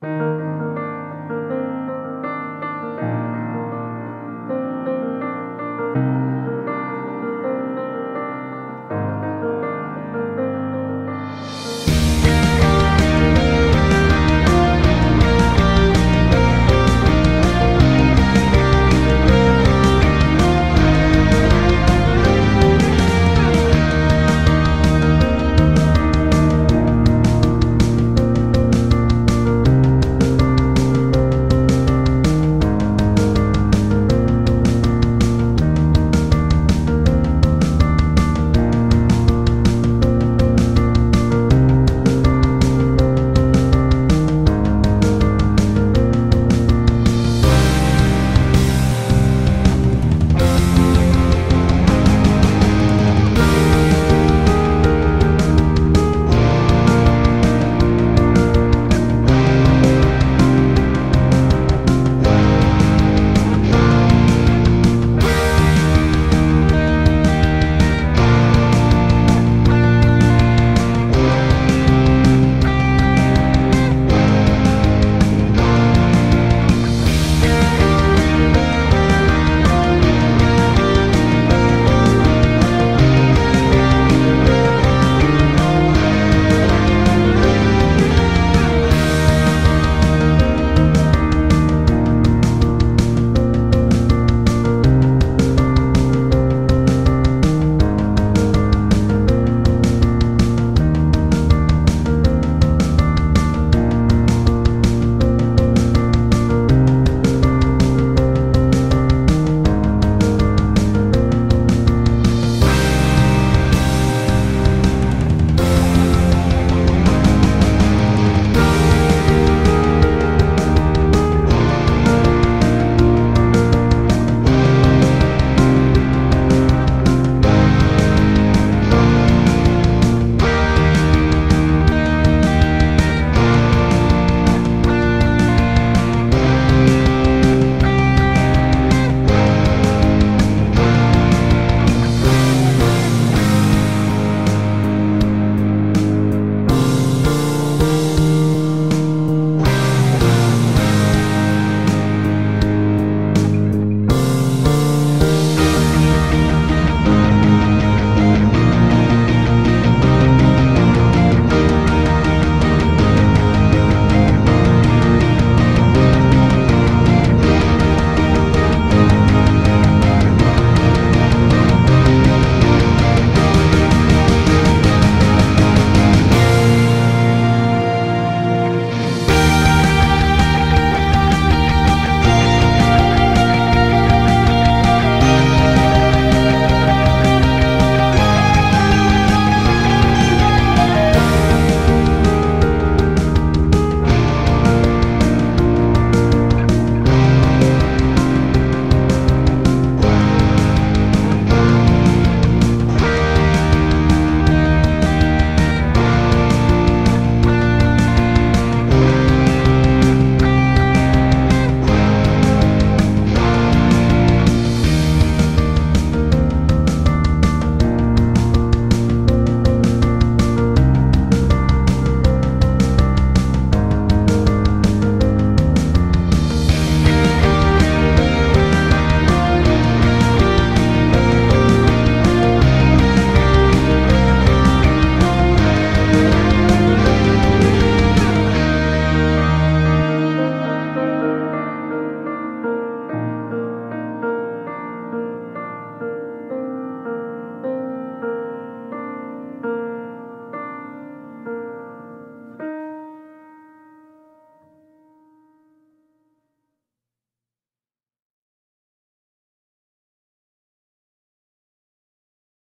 Música